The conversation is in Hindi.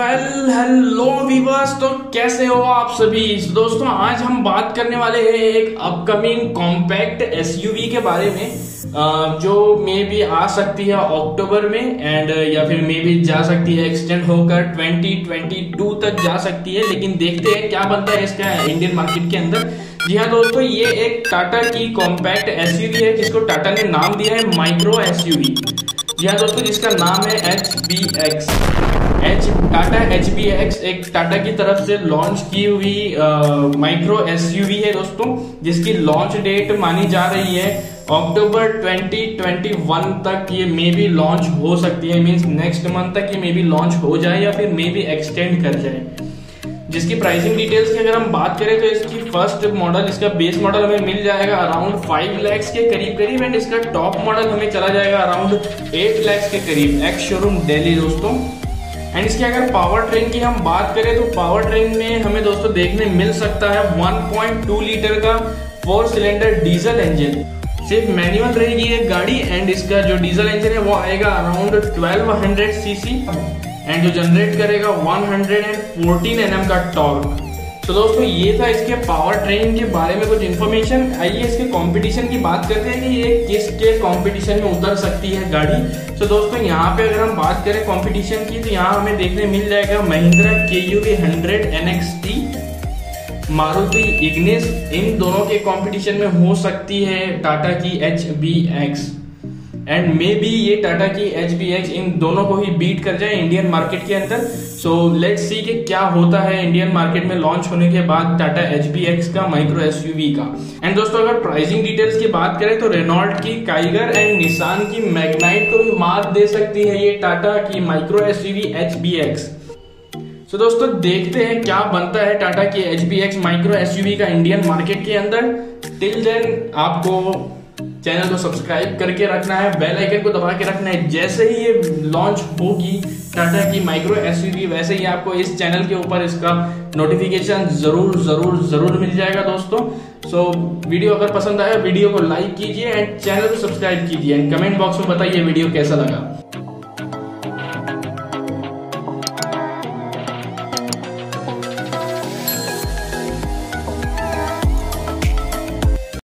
वेल हेलो वीवर्स तो कैसे हो आप सभी? दोस्तों, आज हम बात करने वाले हैं एक अपकमिंग कॉम्पैक्ट एसयूवी के बारे में जो मे भी आ सकती है अक्टूबर में एंड या फिर मे भी जा सकती है एक्सटेंड होकर 2022 तक जा सकती है। लेकिन देखते हैं क्या बनता है इसका इंडियन मार्केट के अंदर। जी हाँ दोस्तों, ये एक टाटा की कॉम्पैक्ट एसयूवी है, जिसको टाटा ने नाम दिया है माइक्रो एसयूवी जी हाँ दोस्तों जिसका नाम है H B X H Tata H B X एक टाटा की तरफ़ से लॉन्च की हुई माइक्रो एसयूवी है दोस्तों, जिसकी लॉन्च डेट मानी जा रही है अक्टूबर 2021 तक ये मे बी लॉन्च हो सकती है मीन्स नेक्स्ट मंथ तक ये मे बी लॉन्च हो जाए या फिर मे बी एक्सटेंड कर जाए। जिसकी प्राइसिंग डिटेल्स की अगर हम बात करें तो इसकी फ़र्स्ट मॉडल इसका बेस मॉडल हमें मिल जाएगा अराउंड फाइव लैक्स के करीब करीब एंड इसका टॉप मॉडल हमें चला जाएगा अराउंड एट लैक्स के करीब एक्स शोरूम दिल्ली दोस्तों। एंड इसके अगर पावर ट्रेन की हम बात करें तो पावर ट्रेन में हमें दोस्तों देखने मिल सकता है 1.2 लीटर का फोर सिलेंडर डीजल इंजन सिर्फ़ मैनुअल रहेगी ये गाड़ी एंड इसका जो डीजल इंजन है वो आएगा अराउंड 1200 सीसी एंड जो जनरेट करेगा 114 एनएम का टॉर्क तो दोस्तों, ये था इसके पावर ट्रेन के बारे में कुछ इन्फॉर्मेशन आइए इसके कंपटीशन की बात करते हैं कि ये किस के कंपटीशन में उतर सकती है गाड़ी. तो दोस्तों, यहाँ पे अगर हम बात करें कंपटीशन की तो यहाँ हमें देखने मिल जाएगा महिंद्रा के U V hundred N X T Maruti Ignis इन दोनों के कंपटीशन में हो सकती है टाटा की H B X and may be ये टाटा की एच बी एक्स इन दोनों को ही बीट कर जाए इंडियन मार्केट के अंदर। सो लेट्स सी कि क्या होता है इंडियन मार्केट में लॉन्च होने के बाद टाटा एच बी एक्स का माइक्रो एस यू वी का। एंड दोस्तों, अगर प्राइसिंग डिटेल्स की बात करें तो रेनॉल्ट की काइगर एंड निशान की मैग्नाइट को भी मात दे सकती है ये टाटा की micro S U V H B X so दोस्तों, देखते हैं क्या बनता है टाटा की H B X micro S U V का इंडियन मार्केट के अंदर। टिल देन आपको चैनल को सब्सक्राइब करके रखना है बेल आइकन को दबा के रखना है। जैसे ही ये लॉन्च होगी टाटा की माइक्रो एस वैसे ही आपको इस चैनल के ऊपर इसका नोटिफिकेशन ज़रूर ज़रूर ज़रूर मिल जाएगा दोस्तों। सो so, वीडियो अगर पसंद आया वीडियो को लाइक कीजिए एंड चैनल को सब्सक्राइब कीजिए। एंड कमेंट बॉक्स में बताइए वीडियो कैसा लगा।